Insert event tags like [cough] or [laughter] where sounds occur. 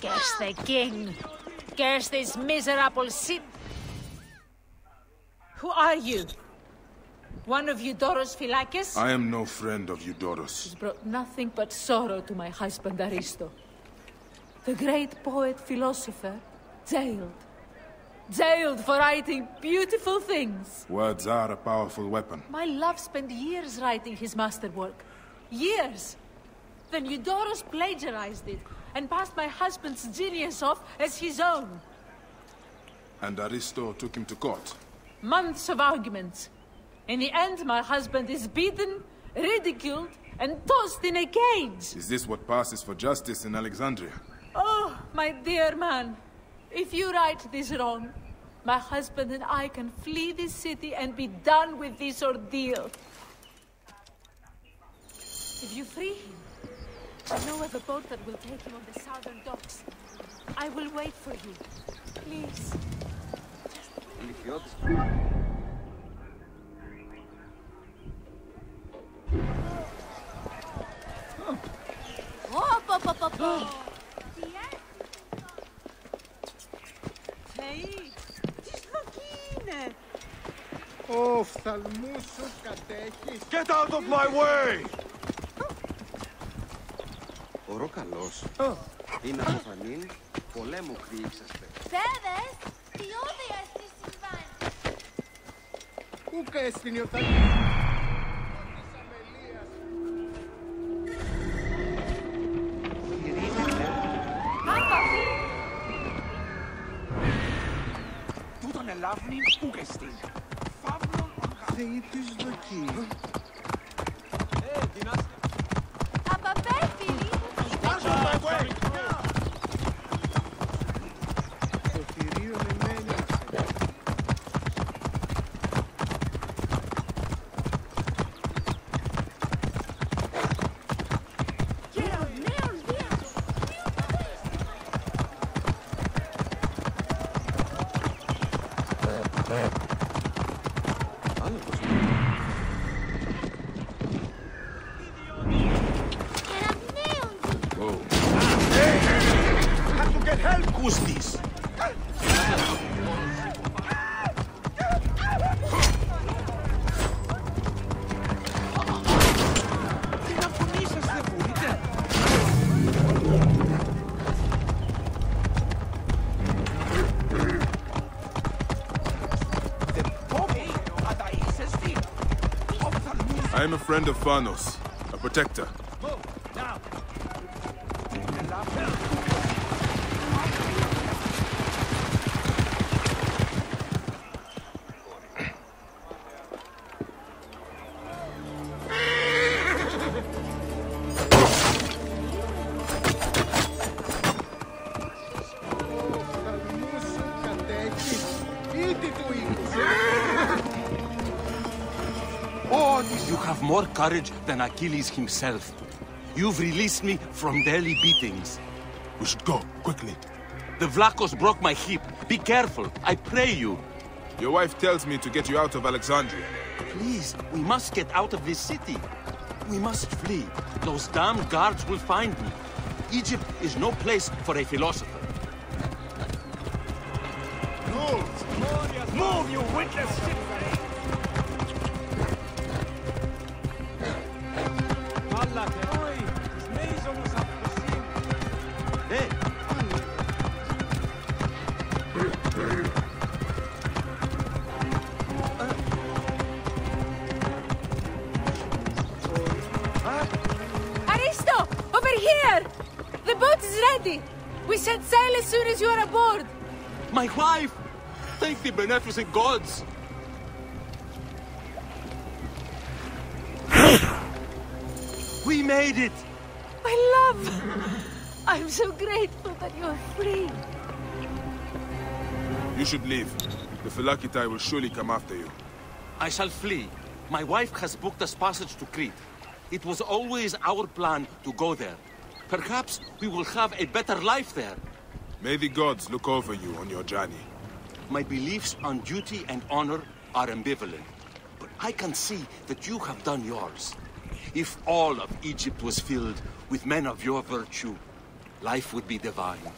Curse the king. Curse this miserable city. Who are you? One of Eudoros Philakis? I am no friend of Eudoros. He's brought nothing but sorrow to my husband Aristo. The great poet philosopher, jailed. Jailed for writing beautiful things. Words are a powerful weapon. My love spent years writing his masterwork. Years. Then Eudoros plagiarized it and passed my husband's genius off as his own. And Aristo took him to court. Months of arguments. In the end, my husband is beaten, ridiculed, and tossed in a cage. Is this what passes for justice in Alexandria? Oh, my dear man. If you right this wrong, my husband and I can flee this city and be done with this ordeal. If you free him, I know of a boat that will take him on the southern docks. I will wait for you. Please. Oh, Oh, oh, oh, oh. Θεή, τι σλοκή είναι. Ο οφθαλμούς σου κατέχεις. Get out of my way! Ο Ροκαλός είναι από φανήν πολέμου κρύψαστε. Δέδες, τι όδια στη συμβάνει. Ούκα έστειν Ελάβνη Ούγκεστιν. Θεοί της δοκίου. Ε, την Ah, have to get help, Kustis! I am a friend of Phanos, a protector. You have more courage than Achilles himself. You've released me from daily beatings. We should go, quickly. The Vlachos broke my hip. Be careful, I pray you. Your wife tells me to get you out of Alexandria. Please, we must get out of this city. We must flee. Those damned guards will find me. Egypt is no place for a philosopher. Move! Move, you witless shit! Over here! The boat is ready! We set sail as soon as you are aboard! My wife! Thank the beneficent gods! [sighs] we made it! My love! I'm so grateful that you're free. You should leave. The Phylakitai will surely come after you. I shall flee. My wife has booked us passage to Crete. It was always our plan to go there. Perhaps we will have a better life there. May the gods look over you on your journey. My beliefs on duty and honor are ambivalent. But I can see that you have done yours. If all of Egypt was filled with men of your virtue, life would be divine.